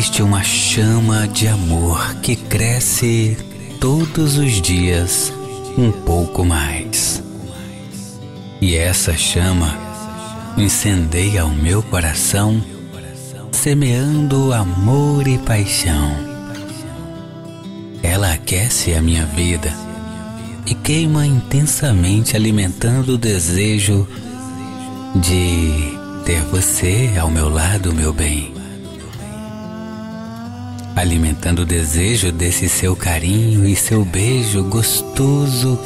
existe uma chama de amor que cresce todos os dias um pouco mais. E essa chama incendeia o meu coração, semeando amor e paixão. Ela aquece a minha vida e queima intensamente, alimentando o desejo de ter você ao meu lado, meu bem. Alimentando o desejo desse seu carinho e seu beijo gostoso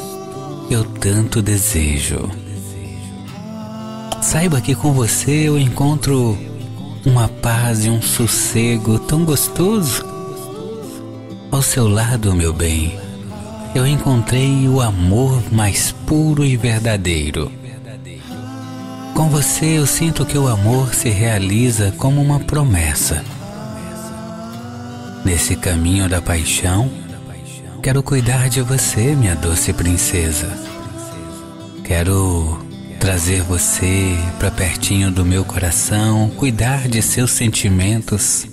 que eu tanto desejo. Saiba que com você eu encontro uma paz e um sossego tão gostoso. Ao seu lado, meu bem, eu encontrei o amor mais puro e verdadeiro. Com você eu sinto que o amor se realiza como uma promessa. Nesse caminho da paixão, quero cuidar de você, minha doce princesa. Quero trazer você para pertinho do meu coração, cuidar de seus sentimentos,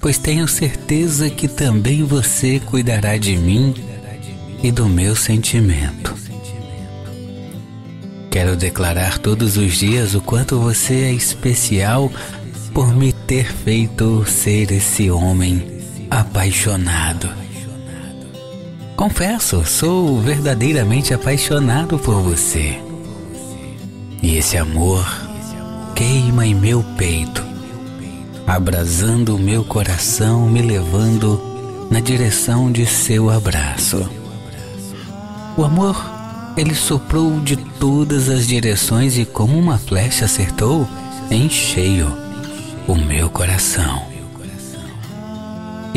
pois tenho certeza que também você cuidará de mim e do meu sentimento. Quero declarar todos os dias o quanto você é especial por me ter feito ser esse homem apaixonado. Confesso, sou verdadeiramente apaixonado por você. E esse amor queima em meu peito, abrasando o meu coração, me levando na direção de seu abraço. O amor ele soprou de todas as direções e, como uma flecha, acertou em cheio o meu coração.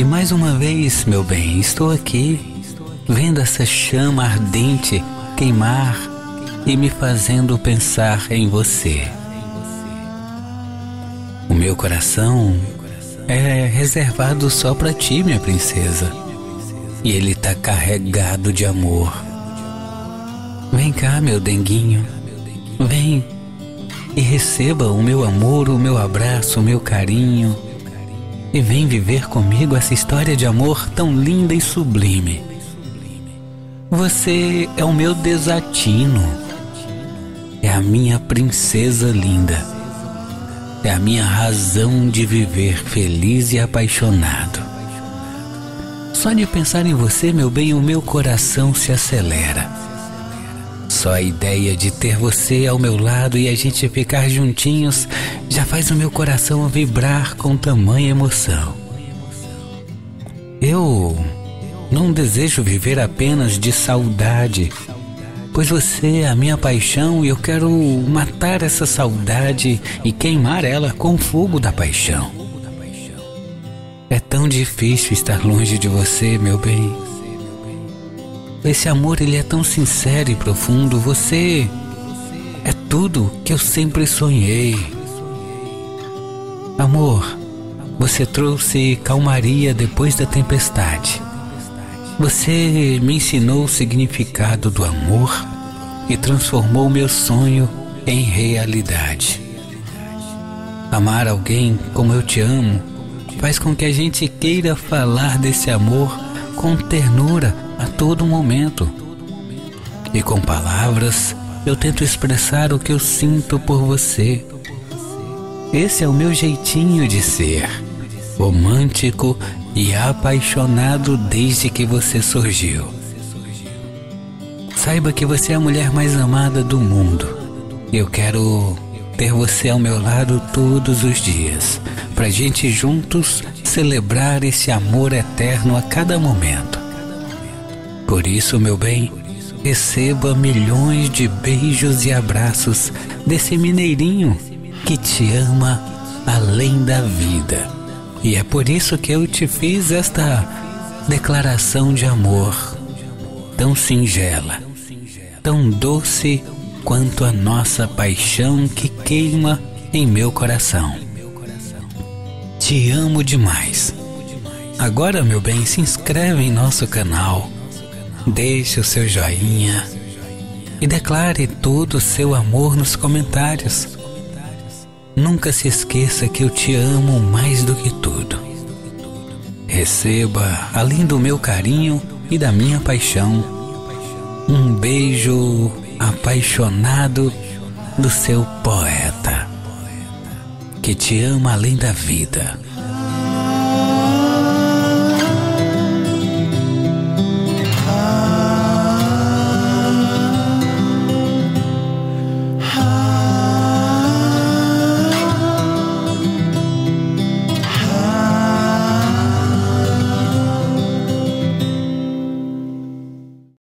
E mais uma vez, meu bem, estou aqui vendo essa chama ardente queimar e me fazendo pensar em você. O meu coração é reservado só para ti, minha princesa, e ele está carregado de amor Vem cá, meu denguinho. Vem e receba o meu amor, o meu abraço, o meu carinho. E vem viver comigo essa história de amor tão linda e sublime. Você é o meu desatino. É a minha princesa linda. É a minha razão de viver feliz e apaixonado. Só de pensar em você, meu bem, o meu coração se acelera. Só a ideia de ter você ao meu lado e a gente ficar juntinhos já faz o meu coração vibrar com tamanha emoção. Eu não desejo viver apenas de saudade, pois você é a minha paixão e eu quero matar essa saudade e queimar ela com o fogo da paixão. É tão difícil estar longe de você, meu bem. Esse amor ele é tão sincero e profundo. Você é tudo que eu sempre sonhei. Amor, você trouxe calmaria depois da tempestade. Você me ensinou o significado do amor e transformou meu sonho em realidade. Amar alguém como eu te amo faz com que a gente queira falar desse amor com ternura a todo momento. E com palavras eu tento expressar o que eu sinto por você. Esse é o meu jeitinho de ser, romântico e apaixonado desde que você surgiu. Saiba que você é a mulher mais amada do mundo. Eu quero ter você ao meu lado todos os dias, pra gente juntos celebrar esse amor eterno a cada momento. Por isso, meu bem, receba milhões de beijos e abraços desse mineirinho que te ama além da vida. E é por isso que eu te fiz esta declaração de amor tão singela, tão doce quanto a nossa paixão que queima em meu coração. Te amo demais. Agora, meu bem, se inscreve em nosso canal Deixe o seu joinha e declare todo o seu amor nos comentários. Nunca se esqueça que eu te amo mais do que tudo. Receba, além do meu carinho e da minha paixão, um beijo apaixonado do seu poeta, que te ama além da vida